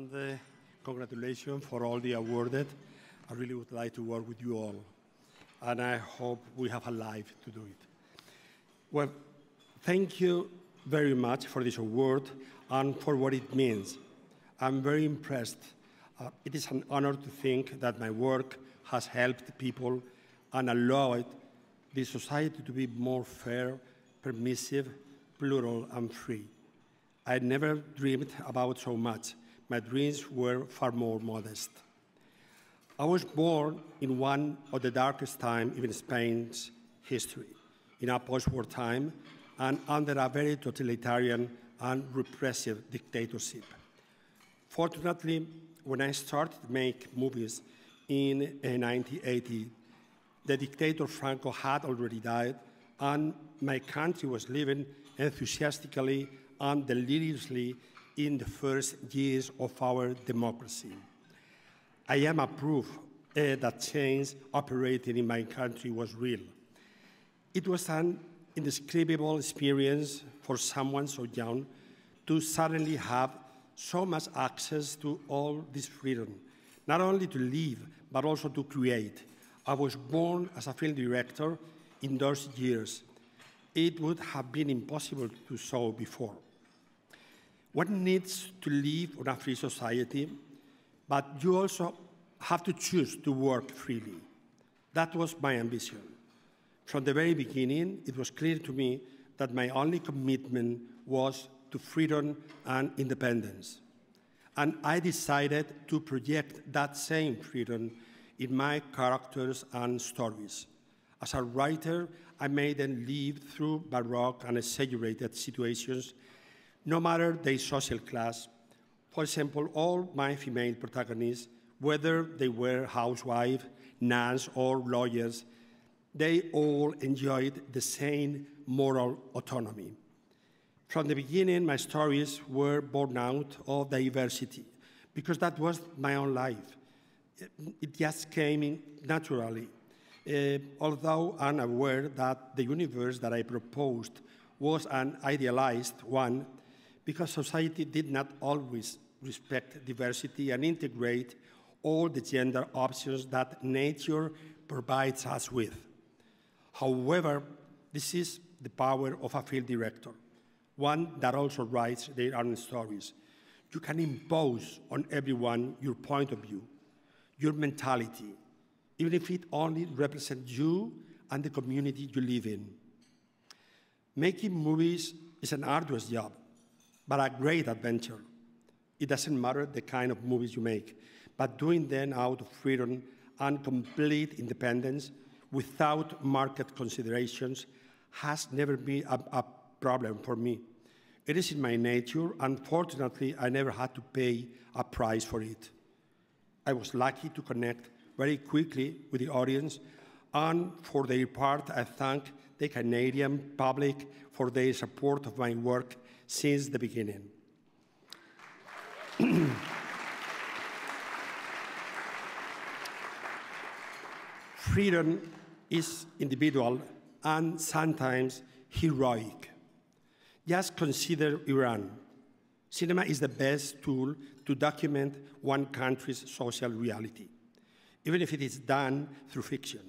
and uh, congratulations for all the awarded. I really would like to work with you all, and I hope we have a life to do it. Well, thank you very much for this award and for what it means. I'm very impressed. Uh, it is an honor to think that my work has helped people and allowed the society to be more fair, permissive, plural, and free. I never dreamed about so much. My dreams were far more modest. I was born in one of the darkest times in Spain's history, in a post-war time and under a very totalitarian and repressive dictatorship. Fortunately, when I started to make movies in 1980, the dictator Franco had already died, and my country was living enthusiastically and deliriously in the first years of our democracy. I am a proof uh, that change operating in my country was real. It was an indescribable experience for someone so young to suddenly have so much access to all this freedom, not only to live, but also to create. I was born as a film director in those years. It would have been impossible to so before. One needs to live in a free society, but you also have to choose to work freely. That was my ambition. From the very beginning, it was clear to me that my only commitment was to freedom and independence. And I decided to project that same freedom in my characters and stories. As a writer, I made them live through baroque and exaggerated situations, no matter their social class. For example, all my female protagonists, whether they were housewives, nuns, or lawyers, they all enjoyed the same moral autonomy. From the beginning, my stories were born out of diversity because that was my own life. It just came naturally. Uh, although unaware that the universe that I proposed was an idealized one, because society did not always respect diversity and integrate all the gender options that nature provides us with. However, this is the power of a field director, one that also writes their own stories. You can impose on everyone your point of view, your mentality, even if it only represents you and the community you live in. Making movies is an arduous job, but a great adventure. It doesn't matter the kind of movies you make, but doing them out of freedom and complete independence without market considerations has never been a, a problem for me. It is in my nature. Unfortunately, I never had to pay a price for it. I was lucky to connect very quickly with the audience, and for their part, I thank the Canadian public for their support of my work since the beginning. Freedom is individual and sometimes heroic. Just consider Iran. Cinema is the best tool to document one country's social reality, even if it is done through fiction.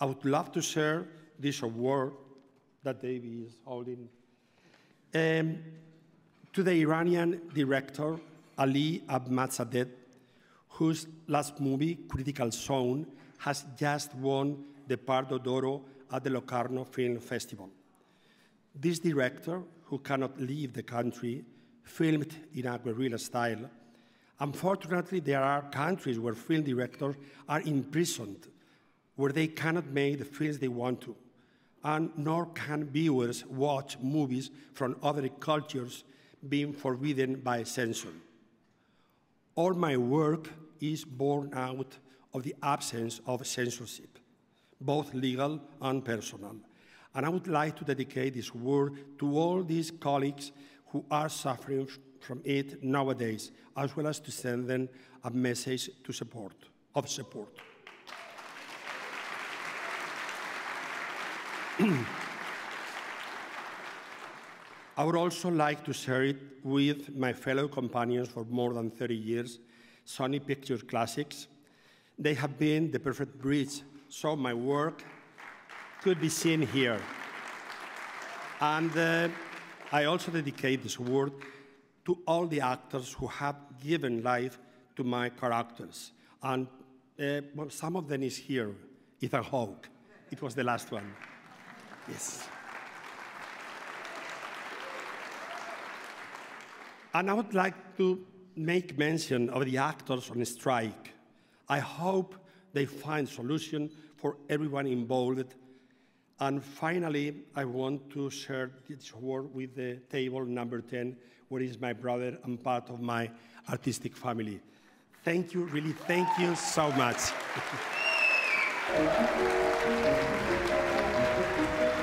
I would love to share this award that David is holding um, to the Iranian director Ali Ahmadzadeh, whose last movie, Critical Zone, has just won the Pardo d'Oro at the Locarno Film Festival. This director, who cannot leave the country, filmed in a guerrilla style. Unfortunately, there are countries where film directors are imprisoned, where they cannot make the films they want to, and nor can viewers watch movies from other cultures being forbidden by censor. All my work is born out of the absence of censorship both legal and personal. And I would like to dedicate this word to all these colleagues who are suffering from it nowadays, as well as to send them a message to support, of support. I would also like to share it with my fellow companions for more than 30 years, Sony Picture Classics. They have been the perfect bridge, so my work could be seen here. And uh, I also dedicate this award to all the actors who have given life to my characters. And uh, well, some of them is here. Ethan Hawke. It was the last one. Yes. And I would like to make mention of the actors on strike. I hope they find solution for everyone involved. And finally, I want to share this award with the table number 10, where is my brother and part of my artistic family. Thank you, really, thank you so much. Música